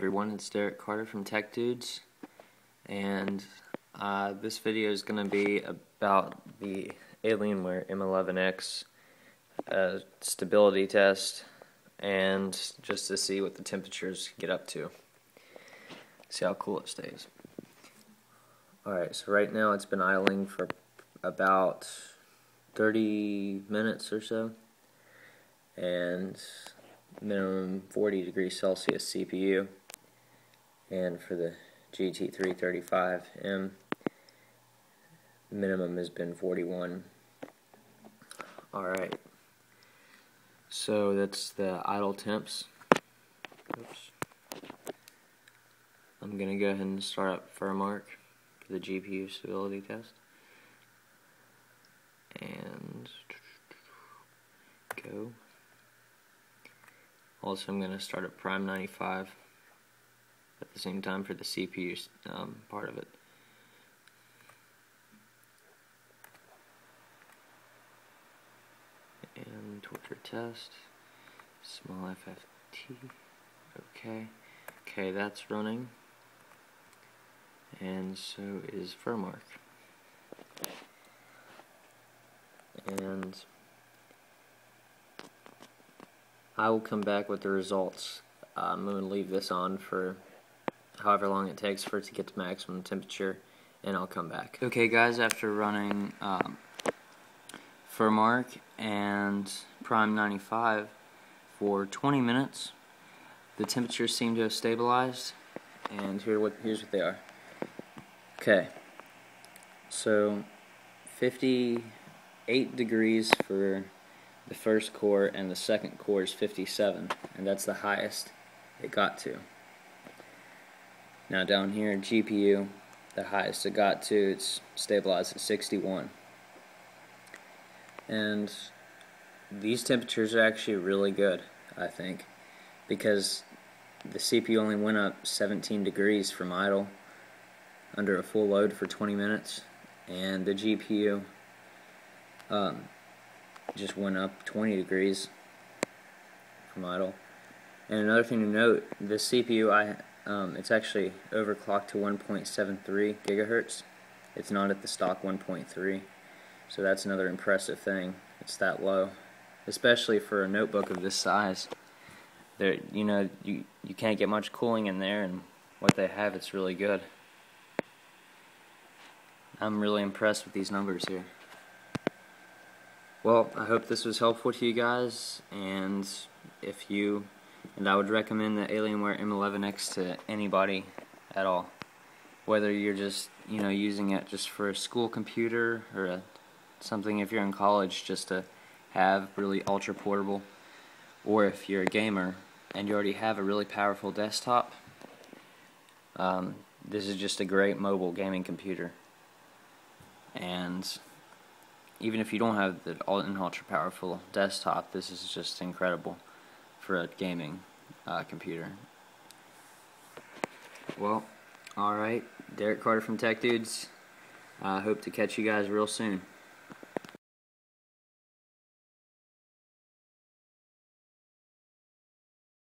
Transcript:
everyone, it's Derek Carter from Tech Dudes, and uh, this video is going to be about the Alienware M11X uh, stability test, and just to see what the temperatures get up to, see how cool it stays. Alright, so right now it's been idling for about 30 minutes or so, and minimum 40 degrees Celsius CPU and for the GT335M minimum has been 41 alright so that's the idle temps. Oops. I'm gonna go ahead and start up Furmark for the GPU stability test. And go. Also I'm to start up Prime 95 at the same time for the CPU um, part of it. And torture test, small FFT, okay, okay that's running, and so is Furmark. And I will come back with the results. I'm going to leave this on for however long it takes for it to get to maximum temperature and I'll come back. Okay guys, after running um, Furmark and Prime 95 for 20 minutes, the temperatures seem to have stabilized and here what here's what they are. Okay, so 58 degrees for the first core and the second core is 57 and that's the highest it got to. Now down here GPU, the highest it got to, it's stabilized at 61. And these temperatures are actually really good, I think, because the CPU only went up 17 degrees from idle under a full load for 20 minutes, and the GPU um, just went up 20 degrees from idle. And another thing to note, the CPU I um, it's actually overclocked to 1.73 gigahertz. It's not at the stock 1.3, so that's another impressive thing. It's that low, especially for a notebook of this size. There, you know, you you can't get much cooling in there, and what they have, it's really good. I'm really impressed with these numbers here. Well, I hope this was helpful to you guys, and if you and I would recommend the Alienware M11X to anybody at all. Whether you're just, you know, using it just for a school computer or a, something if you're in college just to have really ultra portable, or if you're a gamer and you already have a really powerful desktop, um, this is just a great mobile gaming computer. And even if you don't have the ultra powerful desktop, this is just incredible for a gaming uh, computer. Well, alright, Derek Carter from Tech Dudes. I uh, hope to catch you guys real soon.